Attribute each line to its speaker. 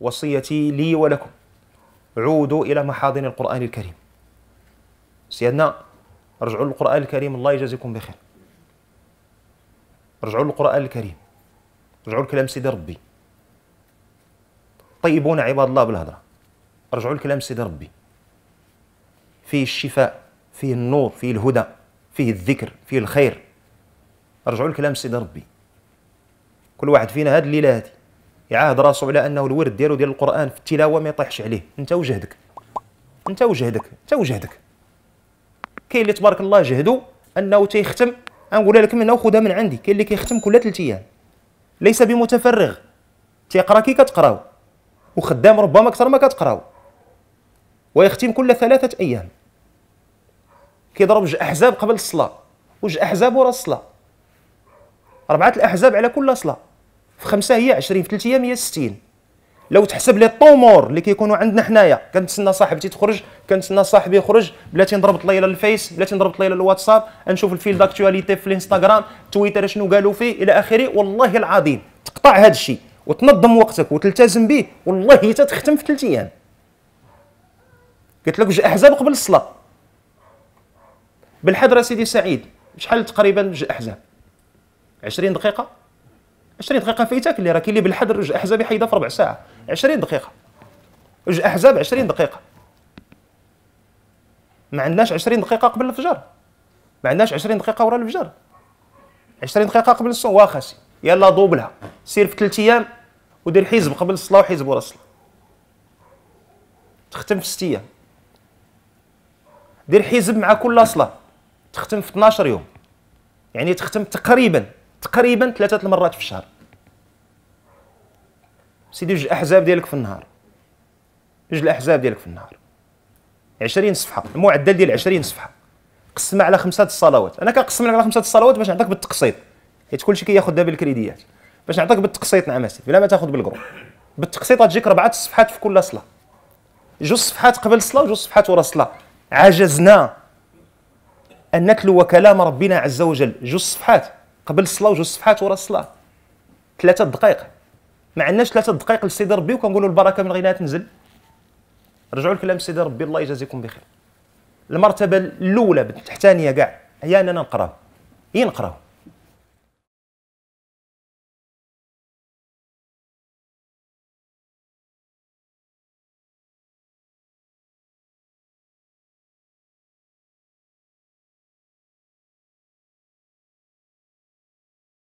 Speaker 1: وصيتي لي ولكم. عودوا إلى محاضن القرآن الكريم. سيدنا رجعوا للقرآن الكريم الله يجازيكم بخير. رجعوا للقرآن الكريم. رجعوا لكلام سيدي ربي. طيبونا عباد الله بالهضرة. رجعوا لكلام سيدي ربي. فيه الشفاء فيه النور فيه الهدى فيه الذكر فيه الخير. رجعوا لكلام سيدي ربي. كل واحد فينا هاد الليلة هادي. يعاهد راسو على أنه الورد ديالو ديال القرآن في التلاوة ما يطيحش عليه. أنت وجهدك. أنت وجهدك. أنت وجهدك. كاين اللي تبارك الله جهدو أنه تيختم. غنقولها لك منها وخذها من عندي. كاين اللي كيختم كل ثلاث أيام. ليس بمتفرغ. تيقرا كي كتقراو. وخدام ربما أكثر ما كتقراو. ويختم كل ثلاثة أيام. كيضرب جوج أحزاب قبل الصلاة. وجوج أحزاب ورا الصلاة. أربعة الأحزاب على كل صلاة. في خمسة هي 20 في ثلاث أيام هي 60 لو تحسب لي ال temps morts اللي كيكونوا عندنا حنايا كنتسنى صاحبتي تخرج كنتسنى صاحبي يخرج بلاتي نضرب طليلة الفيس بلاتي نضرب طليلة الواتساب نشوف ال fil d'actualité في الإنستغرام تويتر شنو قالوا فيه إلى آخره. والله العظيم تقطع هذا الشيء وتنظم وقتك وتلتزم به والله تتختم في ثلاث أيام. قلت لك جوج أحزاب قبل الصلاة. بالحضرة سيدي سعيد شحال تقريبا جوج أحزاب؟ 20 دقيقة؟ 20 دقيقة فايتك اللي راه كاين اللي بالحضر جوج احزاب يحيدها في ربع ساعة. 20 دقيقة. جوج احزاب 20 دقيقة. ما عندناش 20 دقيقة قبل الفجر. ما عندناش 20 دقيقة ورا الفجر. 20 دقيقة قبل الصوم واخا سي. يلا دوبلها سير في ثلاث أيام ودير حزب قبل الصلاة وحزب ورا الصلاة. تختم في ست أيام. دير حزب مع كل صلاة. تختم في 12 يوم. يعني تختم تقريبا. تقريبا ثلاثة المرات في الشهر. سيدي جوج احزاب ديالك في النهار. جوج الأحزاب ديالك في النهار. 20 صفحة المعدل ديال 20 صفحة. قسمها على خمسة الصلوات. أنا كنقسم لك على خمسة الصلوات باش نعطيك بالتقسيط. حيت كلشي كياخذ دابا الكريديات. باش نعطيك بالتقسيط نعم أسيدي بلا ما تاخذ بالقروض. بالتقسيط تجيك اربعه صفحات في كل صلاة. جوج صفحات قبل الصلاه وجوج صفحات ورا الصلاه عجزنا ان نتلو كلام ربنا عز وجل. جوج صفحات. قبل الصلاة وجوج صفحات ورا الصلاة. ثلاثة دقائق. ما عندناش ثلاثة دقائق للسيد ربي وكنقولوا البركة من غيرها تنزل. رجعوا لكلام سيدي ربي. الله يجازيكم بخير. المرتبة الأولى الثانية كاع. هي أننا نقراو. هي نقراو.